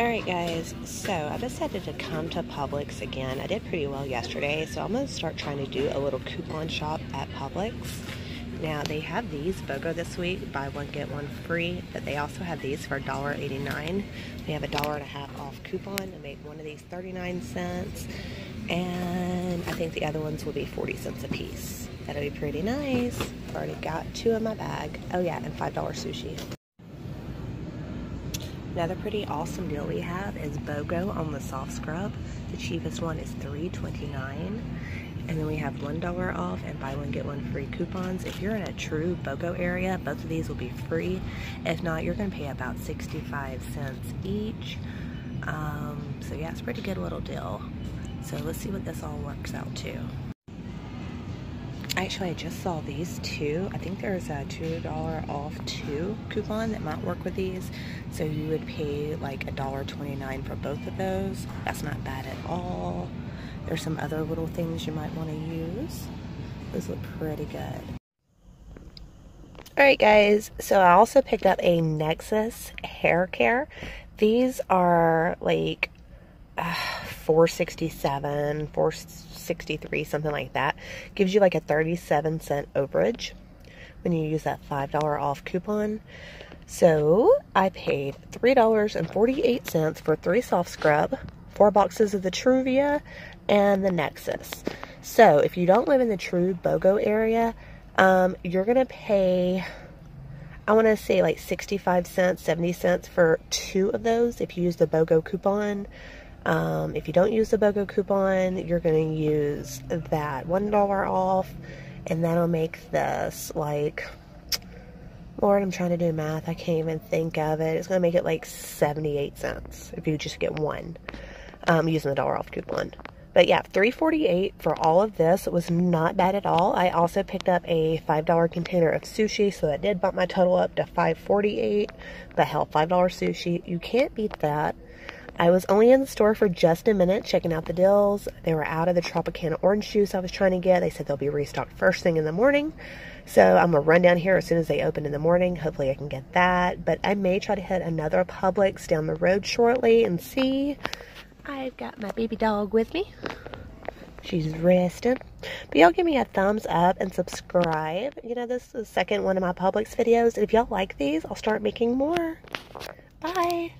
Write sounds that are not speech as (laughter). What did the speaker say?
Alright guys, so I decided to come to Publix again. I did pretty well yesterday, so I'm going to start trying to do a little coupon shop at Publix. Now they have these BOGO this week, buy one get one free, but they also have these for $1.89. They have a dollar and a half off coupon to make one of these 39 cents, and I think the other ones will be 40 cents a piece. That'll be pretty nice. I've already got two in my bag. Oh yeah, and $5 sushi. Another pretty awesome deal we have is BOGO on the soft scrub. The cheapest one is $3.29. And then we have $1 off and buy one get one free coupons. If you're in a true BOGO area, both of these will be free. If not, you're going to pay about 65 cents each. Um, so yeah, it's a pretty good little deal. So let's see what this all works out to. Actually, I just saw these two. I think there's a $2 off two coupon that might work with these. So you would pay like a dollar twenty-nine for both of those. That's not bad at all. There's some other little things you might want to use. Those look pretty good. Alright guys, so I also picked up a Nexxus hair care. These are like (sighs) uh, 467 463 something like that gives you like a 37 cent overage when you use that $5 off coupon so I paid $3.48 for three soft scrub four boxes of the Truvia and the Nexxus. so if you don't live in the true BOGO area um, you're gonna pay I want to say like 65 cents, 70 cents for two of those if you use the BOGO coupon. Um, if you don't use the BOGO coupon, you're going to use that $1 off, and that'll make this like, Lord, I'm trying to do math. I can't even think of it. It's going to make it like 78 cents if you just get one um, using the dollar off coupon. But yeah, 348 for all of this was not bad at all. I also picked up a $5 container of sushi, so that did bump my total up to 548. But hell, $5 sushi, you can't beat that. I was only in the store for just a minute checking out the deals. They were out of the Tropicana orange juice I was trying to get. They said they'll be restocked first thing in the morning. So I'm going to run down here as soon as they open in the morning. Hopefully I can get that. But I may try to hit another Publix down the road shortly and see. I've got my baby dog with me. She's resting. But y'all give me a thumbs up and subscribe. You know, this is the second one of my Publix videos. And if y'all like these, I'll start making more. Bye.